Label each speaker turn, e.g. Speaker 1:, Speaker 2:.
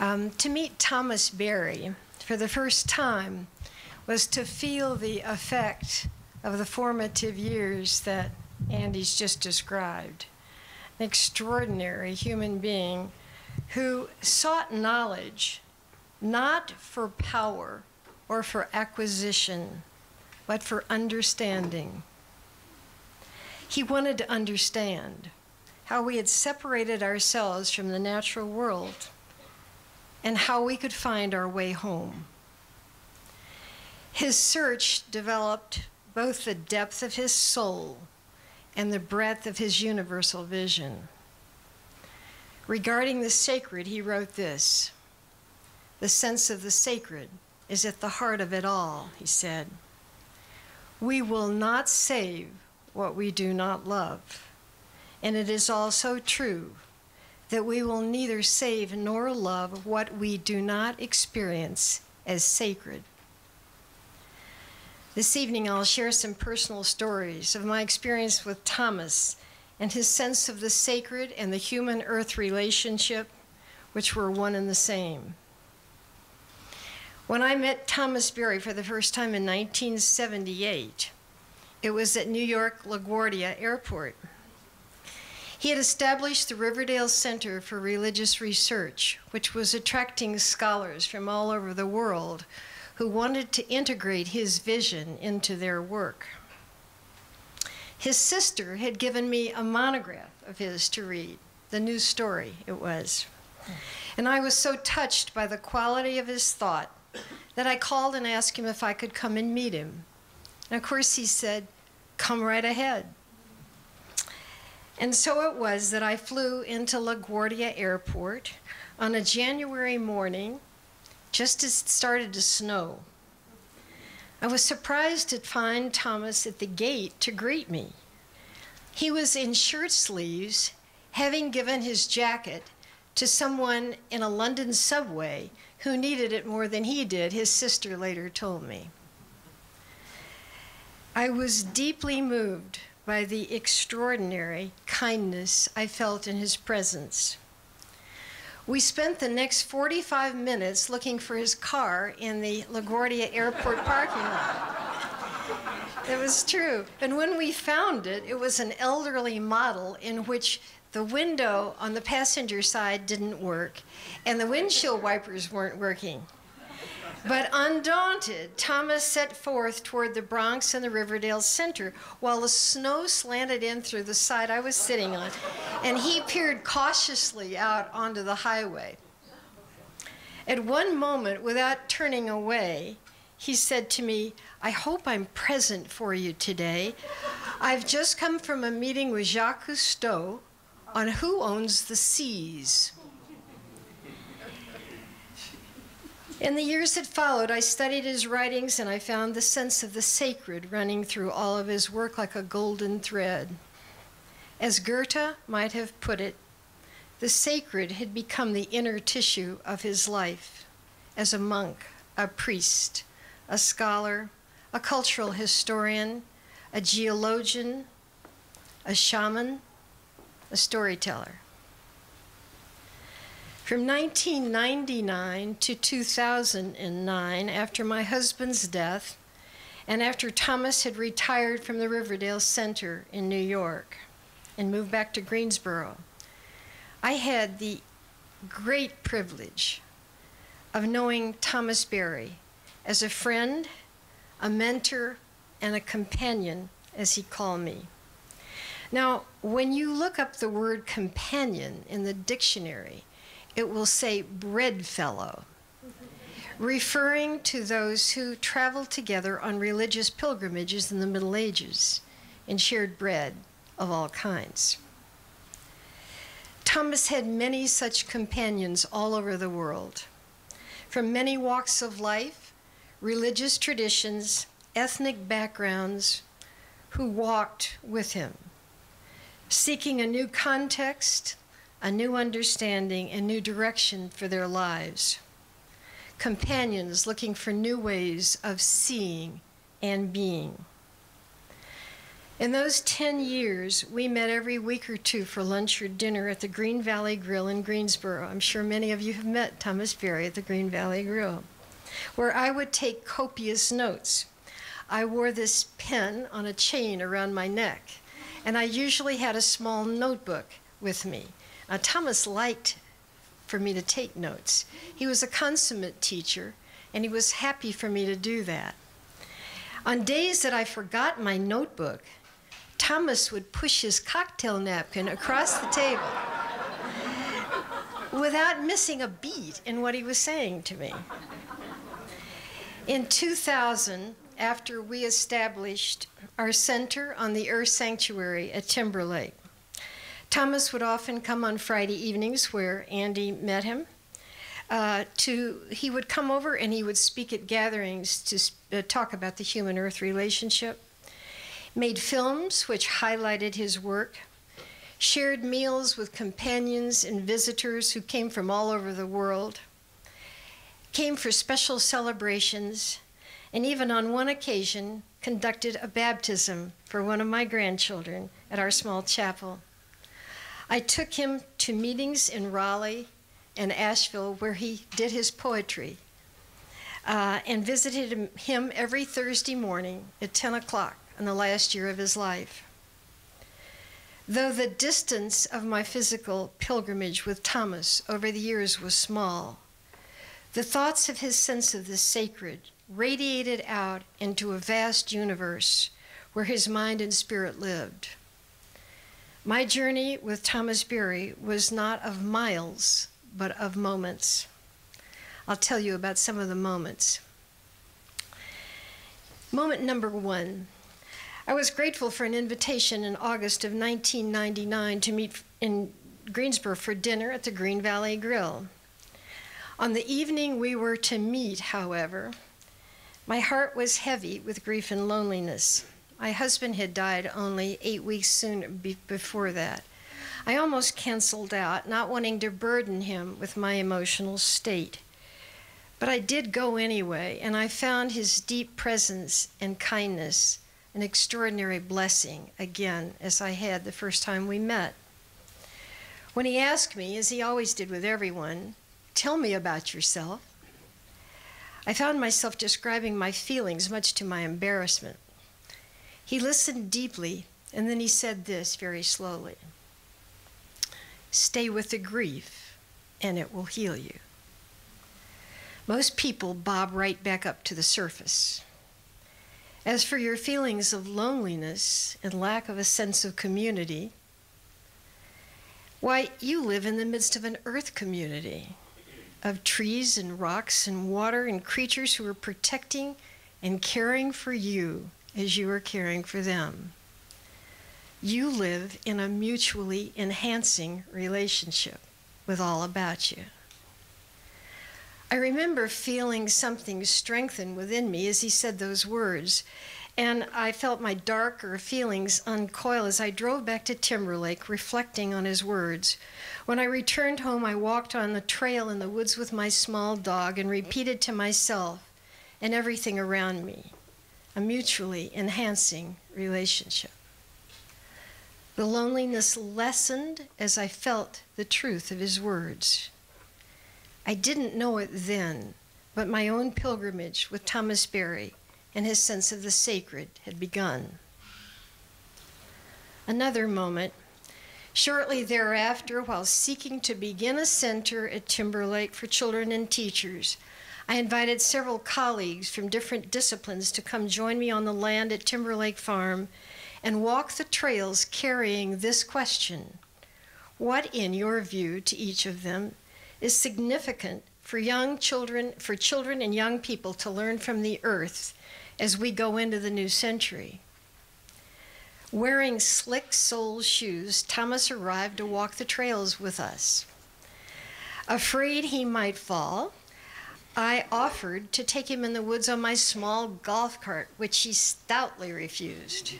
Speaker 1: Um, to meet Thomas Berry for the first time was to feel the effect of the formative years that Andy's just described. An extraordinary human being who sought knowledge not for power or for acquisition, but for understanding. He wanted to understand how we had separated ourselves from the natural world and how we could find our way home. His search developed both the depth of his soul and the breadth of his universal vision. Regarding the sacred, he wrote this The sense of the sacred is at the heart of it all, he said. We will not save what we do not love. And it is also true that we will neither save nor love what we do not experience as sacred. This evening, I'll share some personal stories of my experience with Thomas and his sense of the sacred and the human earth relationship, which were one and the same. When I met Thomas Berry for the first time in 1978, it was at New York LaGuardia Airport. He had established the Riverdale Center for Religious Research, which was attracting scholars from all over the world who wanted to integrate his vision into their work. His sister had given me a monograph of his to read, the new story it was. And I was so touched by the quality of his thought that I called and asked him if I could come and meet him. And of course, he said, Come right ahead. And so it was that I flew into LaGuardia Airport on a January morning just as it started to snow. I was surprised to find Thomas at the gate to greet me. He was in shirt sleeves, having given his jacket to someone in a London subway who needed it more than he did, his sister later told me. I was deeply moved by the extraordinary kindness I felt in his presence. We spent the next 45 minutes looking for his car in the LaGuardia Airport parking lot. It was true. And when we found it, it was an elderly model in which the window on the passenger side didn't work and the windshield wipers weren't working. But undaunted, Thomas set forth toward the Bronx and the Riverdale Center while the snow slanted in through the side I was sitting on, and he peered cautiously out onto the highway. At one moment, without turning away, he said to me, I hope I'm present for you today. I've just come from a meeting with Jacques Cousteau on who owns the seas. In the years that followed, I studied his writings and I found the sense of the sacred running through all of his work like a golden thread. As Goethe might have put it, the sacred had become the inner tissue of his life as a monk, a priest, a scholar, a cultural historian, a geologian, a shaman, a storyteller. From 1999 to 2009, after my husband's death, and after Thomas had retired from the Riverdale Center in New York and moved back to Greensboro, I had the great privilege of knowing Thomas Berry as a friend, a mentor, and a companion, as he called me. Now, when you look up the word companion in the dictionary, it will say breadfellow, referring to those who traveled together on religious pilgrimages in the Middle Ages and shared bread of all kinds. Thomas had many such companions all over the world, from many walks of life, religious traditions, ethnic backgrounds, who walked with him, seeking a new context a new understanding and new direction for their lives. Companions looking for new ways of seeing and being. In those 10 years, we met every week or two for lunch or dinner at the Green Valley Grill in Greensboro. I'm sure many of you have met Thomas Berry at the Green Valley Grill, where I would take copious notes. I wore this pen on a chain around my neck, and I usually had a small notebook with me. Thomas liked for me to take notes. He was a consummate teacher, and he was happy for me to do that. On days that I forgot my notebook, Thomas would push his cocktail napkin across the table without missing a beat in what he was saying to me. In 2000, after we established our center on the Earth Sanctuary at Timberlake, Thomas would often come on Friday evenings where Andy met him. Uh, to he would come over and he would speak at gatherings to uh, talk about the human earth relationship made films which highlighted his work, shared meals with companions and visitors who came from all over the world, came for special celebrations, and even on one occasion conducted a baptism for one of my grandchildren at our small chapel. I took him to meetings in Raleigh and Asheville where he did his poetry uh, and visited him every Thursday morning at 10 o'clock in the last year of his life. Though the distance of my physical pilgrimage with Thomas over the years was small, the thoughts of his sense of the sacred radiated out into a vast universe where his mind and spirit lived. My journey with Thomas Berry was not of miles, but of moments. I'll tell you about some of the moments. Moment number one I was grateful for an invitation in August of 1999 to meet in Greensboro for dinner at the Green Valley Grill. On the evening we were to meet, however, my heart was heavy with grief and loneliness. My husband had died only eight weeks soon before that. I almost canceled out, not wanting to burden him with my emotional state. But I did go anyway, and I found his deep presence and kindness an extraordinary blessing again, as I had the first time we met. When he asked me, as he always did with everyone, tell me about yourself, I found myself describing my feelings, much to my embarrassment. He listened deeply, and then he said this very slowly Stay with the grief, and it will heal you. Most people bob right back up to the surface. As for your feelings of loneliness and lack of a sense of community, why, you live in the midst of an earth community of trees and rocks and water and creatures who are protecting and caring for you as you are caring for them. You live in a mutually enhancing relationship with all about you. I remember feeling something strengthen within me as he said those words. And I felt my darker feelings uncoil as I drove back to Timberlake, reflecting on his words. When I returned home, I walked on the trail in the woods with my small dog and repeated to myself and everything around me a mutually enhancing relationship. The loneliness lessened as I felt the truth of his words. I didn't know it then, but my own pilgrimage with Thomas Berry and his sense of the sacred had begun. Another moment. Shortly thereafter, while seeking to begin a center at Timberlake for children and teachers, I invited several colleagues from different disciplines to come join me on the land at Timberlake Farm and walk the trails carrying this question What, in your view, to each of them, is significant for young children, for children and young people to learn from the earth as we go into the new century. Wearing slick sole shoes, Thomas arrived to walk the trails with us. Afraid he might fall, I offered to take him in the woods on my small golf cart, which he stoutly refused.